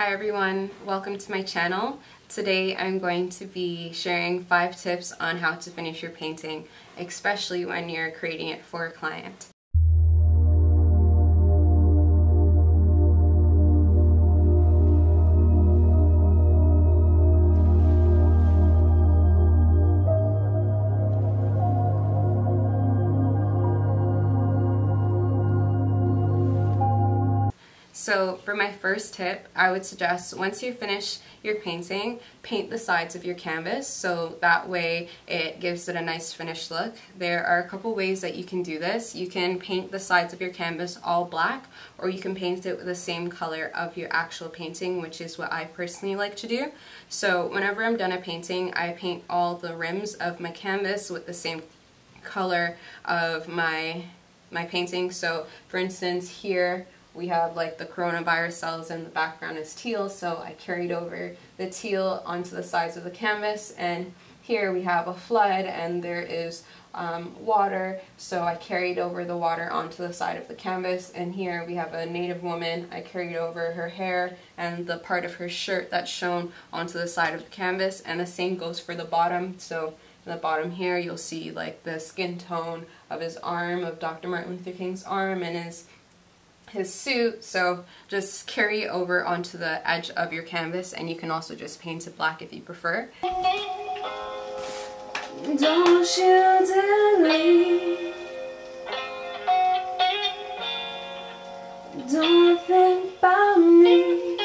Hi everyone, welcome to my channel. Today I'm going to be sharing five tips on how to finish your painting, especially when you're creating it for a client. So for my first tip, I would suggest once you finish your painting, paint the sides of your canvas so that way it gives it a nice finished look. There are a couple ways that you can do this. You can paint the sides of your canvas all black or you can paint it with the same color of your actual painting, which is what I personally like to do. So whenever I'm done a painting, I paint all the rims of my canvas with the same color of my my painting. So for instance here we have like the coronavirus cells and the background is teal so I carried over the teal onto the sides of the canvas and here we have a flood and there is um, water so I carried over the water onto the side of the canvas and here we have a native woman I carried over her hair and the part of her shirt that's shown onto the side of the canvas and the same goes for the bottom so in the bottom here you'll see like the skin tone of his arm of Dr. Martin Luther King's arm and his his suit so just carry over onto the edge of your canvas and you can also just paint it black if you prefer. Don't you delete Don't think about me.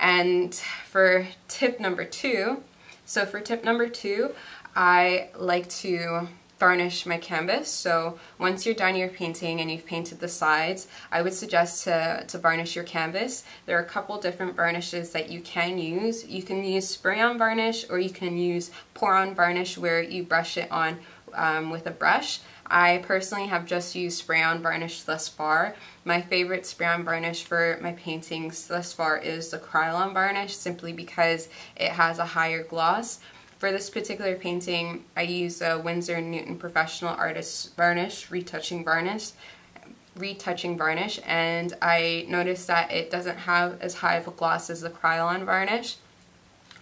And for tip number two, so for tip number two, I like to varnish my canvas. So once you're done your painting and you've painted the sides, I would suggest to, to varnish your canvas. There are a couple different varnishes that you can use. You can use spray-on varnish or you can use pour-on varnish where you brush it on um, with a brush. I personally have just used spray-on varnish thus far. My favorite spray-on varnish for my paintings thus far is the Krylon varnish simply because it has a higher gloss. For this particular painting, I use a Winsor Newton Professional Artist Varnish, retouching varnish, retouching varnish, and I noticed that it doesn't have as high of a gloss as the Krylon varnish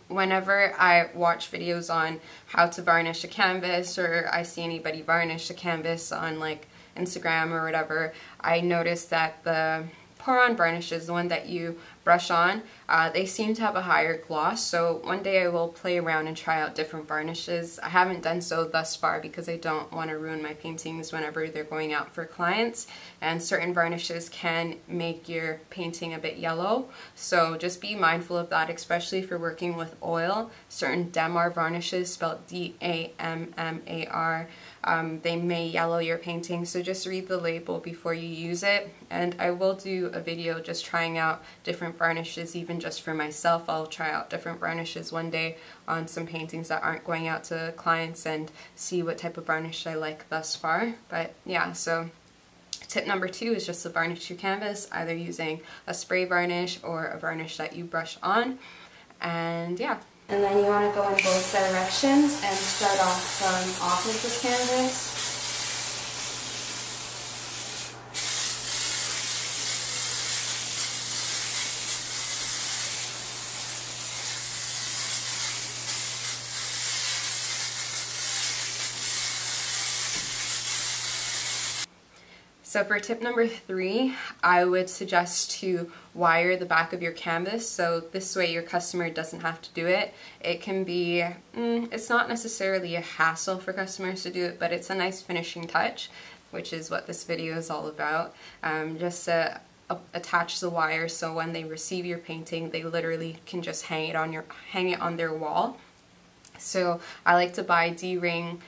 whenever I watch videos on how to varnish a canvas or I see anybody varnish a canvas on like Instagram or whatever, I notice that the pour-on varnish is the one that you brush on, uh, they seem to have a higher gloss. So one day I will play around and try out different varnishes. I haven't done so thus far because I don't want to ruin my paintings whenever they're going out for clients. And certain varnishes can make your painting a bit yellow. So just be mindful of that, especially if you're working with oil. Certain Dammar varnishes, spelled D-A-M-M-A-R, um, they may yellow your painting, so just read the label before you use it. And I will do a video just trying out different varnishes, even just for myself. I'll try out different varnishes one day on some paintings that aren't going out to clients and see what type of varnish I like thus far. But yeah, so Tip number two is just to varnish your canvas, either using a spray varnish or a varnish that you brush on. And yeah, and then you want to go in both directions and start off from off of the canvas So for tip number three, I would suggest to wire the back of your canvas so this way your customer doesn't have to do it. It can be, mm, it's not necessarily a hassle for customers to do it, but it's a nice finishing touch, which is what this video is all about. Um, just to attach the wire so when they receive your painting, they literally can just hang it on your hang it on their wall. So I like to buy D-ring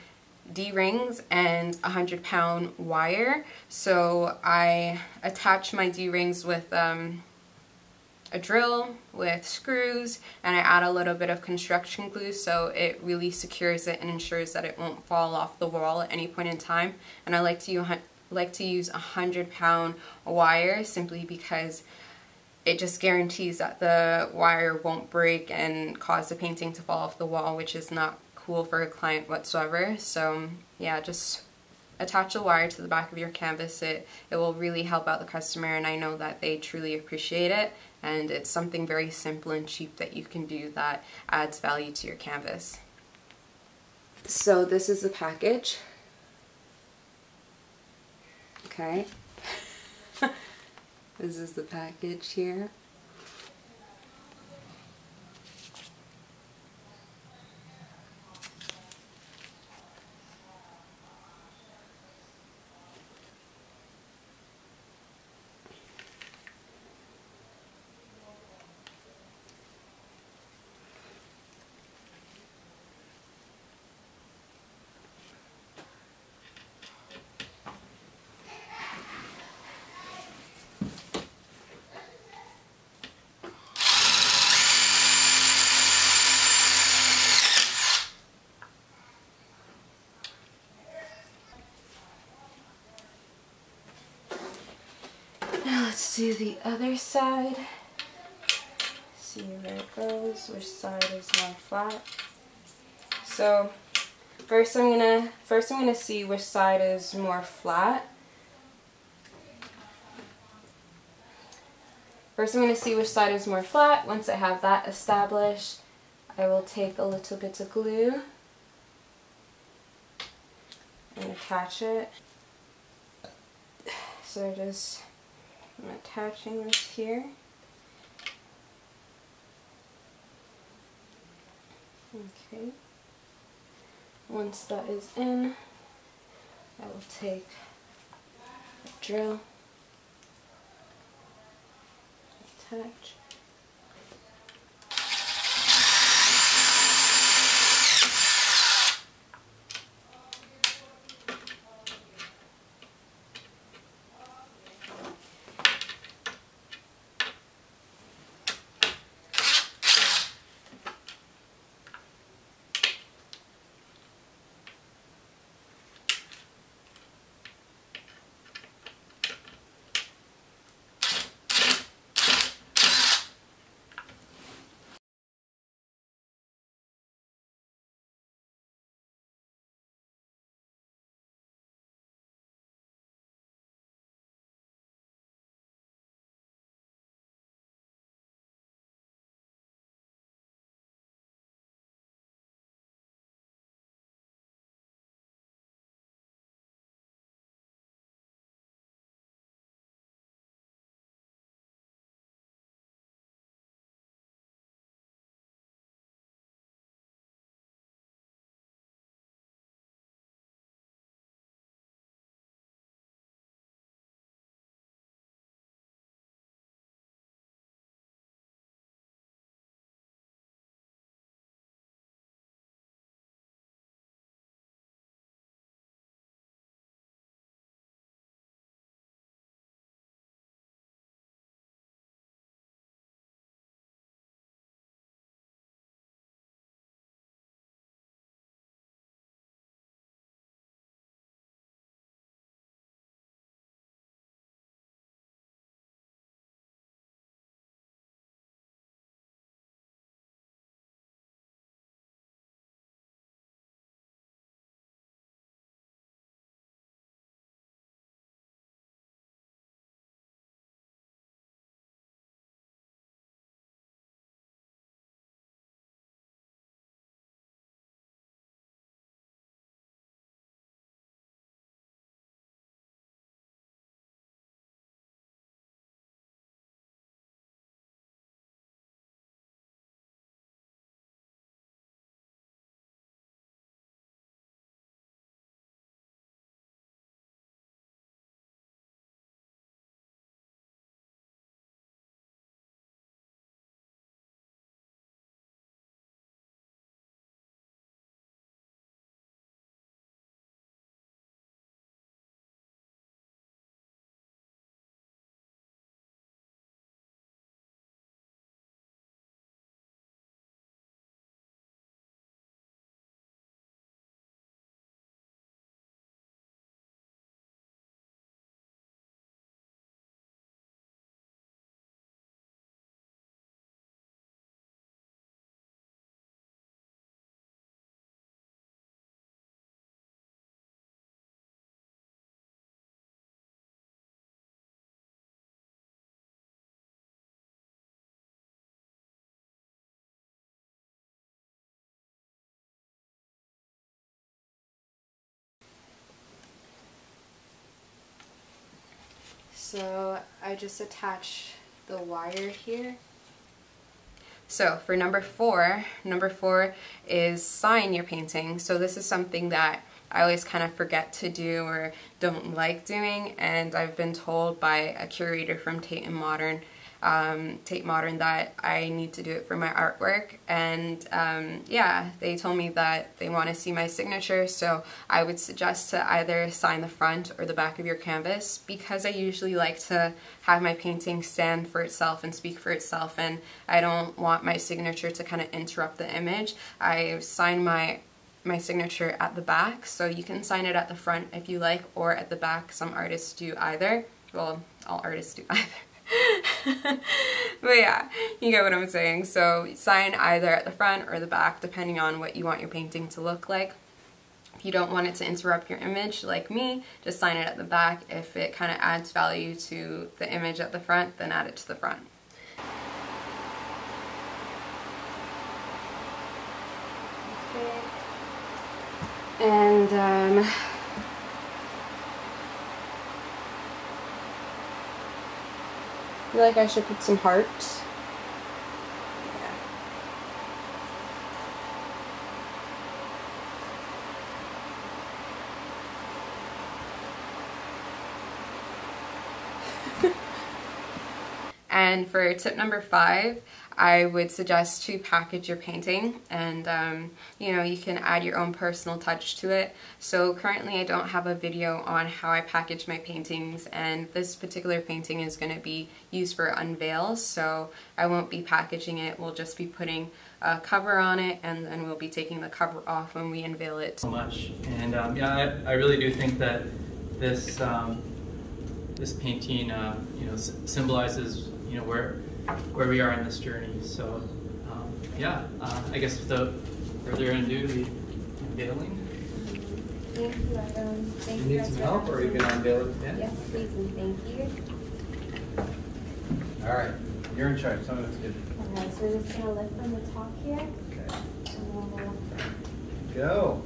D-rings and a 100 pound wire. So I attach my D-rings with um, a drill with screws and I add a little bit of construction glue so it really secures it and ensures that it won't fall off the wall at any point in time. And I like to like to use a 100 pound wire simply because it just guarantees that the wire won't break and cause the painting to fall off the wall, which is not cool for a client whatsoever. So yeah, just attach a wire to the back of your canvas. It, it will really help out the customer and I know that they truly appreciate it and it's something very simple and cheap that you can do that adds value to your canvas. So this is the package. Okay. this is the package here. Do the other side. See where it goes, which side is more flat. So first I'm gonna first I'm gonna see which side is more flat. First I'm to see which side is more flat. Once I have that established, I will take a little bit of glue and attach it. So just I'm attaching this here. Okay. Once that is in, I will take a drill, attach, So I just attach the wire here. So for number four, number four is sign your painting. So this is something that I always kind of forget to do or don't like doing and I've been told by a curator from Tate and Modern um, Tate Modern that I need to do it for my artwork. And um, yeah they told me that they want to see my signature so I would suggest to either sign the front or the back of your canvas because I usually like to have my painting stand for itself and speak for itself and I don't want my signature to kind of interrupt the image. I sign my my signature at the back so you can sign it at the front if you like or at the back. Some artists do either. Well all artists do either but yeah, you get what I'm saying. So sign either at the front or the back depending on what you want your painting to look like. If you don't want it to interrupt your image like me, just sign it at the back. If it kind of adds value to the image at the front, then add it to the front. Okay. And um, feel like I should put some hearts. And for tip number five, I would suggest to package your painting and um, you know you can add your own personal touch to it. So currently I don't have a video on how I package my paintings and this particular painting is going to be used for unveils so I won't be packaging it, we'll just be putting a cover on it and then we'll be taking the cover off when we unveil it. So much and um, yeah I, I, really do think that this um, this painting uh, you know symbolizes you know where where we are in this journey. So um, yeah, uh, I guess without further ado, the unveiling. Thank you, Adam. Thank you. You need some help, or you can unveil it again? Yes, please, and thank you. All right, you're in charge. Tell me what's good. Okay, so we're just gonna lift from the top here. Okay. Go.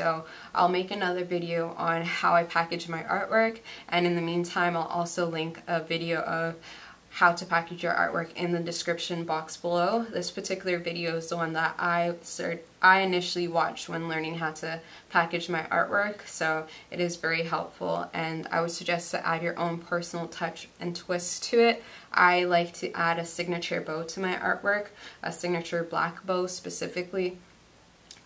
So I'll make another video on how I package my artwork and in the meantime I'll also link a video of how to package your artwork in the description box below. This particular video is the one that I I initially watched when learning how to package my artwork, so it is very helpful and I would suggest to add your own personal touch and twist to it. I like to add a signature bow to my artwork, a signature black bow specifically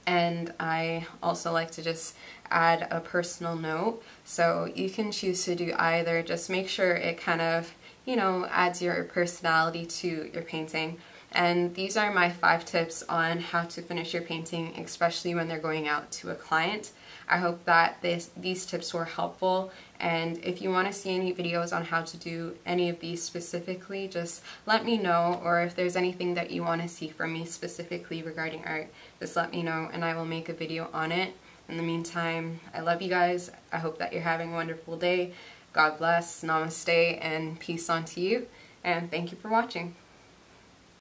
and I also like to just add a personal note. So you can choose to do either. Just make sure it kind of you know adds your personality to your painting and these are my five tips on how to finish your painting especially when they're going out to a client I hope that this, these tips were helpful and if you want to see any videos on how to do any of these specifically just let me know or if there's anything that you want to see from me specifically regarding art just let me know and I will make a video on it. In the meantime I love you guys. I hope that you're having a wonderful day. God bless, namaste, and peace on to you. And thank you for watching.